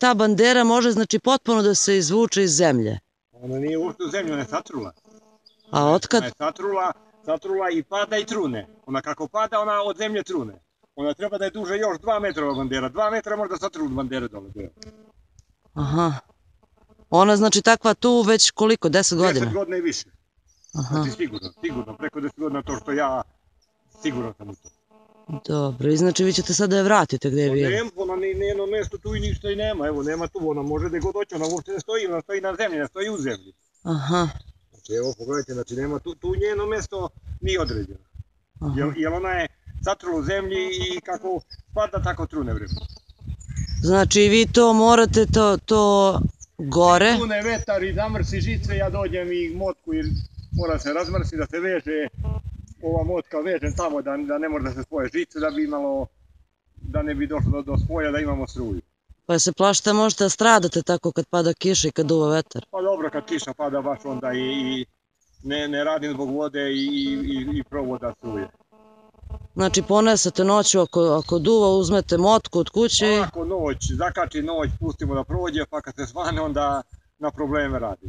ta bandera može znači potpuno da se izvuče iz zemlje. Ona nije uopšte u zemlju, ona je satrula. A otkad? Ona je satrula, satrula i pada i trune. Ona kako pada, ona od zemlje trune. Ona treba da je duže još 2 metra ova bandera. 2 metra možda satru bandere dole. Aha. Ona znači takva tu već koliko, 10 godina? 10 godina i više. Aha, Znači sigurno, sigurno. Preko 10 godina to što ja siguran sam u to. Dobro. I znači vi ćete sad da je vratite gde je Pa bila? nema, ona ni njeno mesto tu i ništa i nema. Evo, nema tu, ona može da god hoće, ona uopšte ne stoji, ona stoji na zemlji, ne stoji u zemlji. Aha, Znači, evo, pogledajte, znači, nema tu, tu njeno mesto nije određeno. aha. Jer ona je satrula u zemlji i kako pada, tako trune vreme. Znači vi to morate to, to gore, Trune vetar i zamrsi žice, ja dođem i motku jer mora se razmrsi da se veže ova motka vežem tamo da, da ne može da se spoje žice da bi imalo da ne bi došlo do, do spoja da imamo struju. pa se plašite možete da stradate tako kad pada kiša i kad duva vetar. Pa dobro kad kiša pada baš onda i, i ne, ne radim zbog vode i, i, i provoda struje. Znači ponesete noću ako, ako duva uzmete motku od kuće i... Ako noć, zakači noć, pustimo da prođe, pa kad se svane onda na probleme radimo.